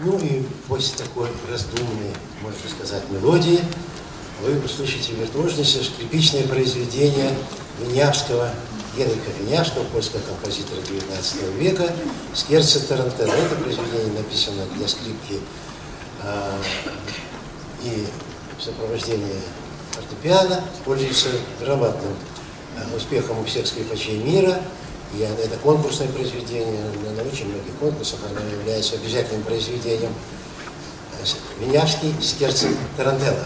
Ну и после такой раздумной, можно сказать, мелодии вы услышите виртуознейшее скрипичное произведение Винявского, Генрика Винявского, польского композитора XIX века, «Скерца Тарантелла». Это произведение написано для скрипки э, и в сопровождении фортепиано, пользуется громадным э, успехом у всех скрипачей мира – и это конкурсное произведение, на очень многих конкурсах оно является обязательным произведением. Винявский, Скерцен, Тарантелла.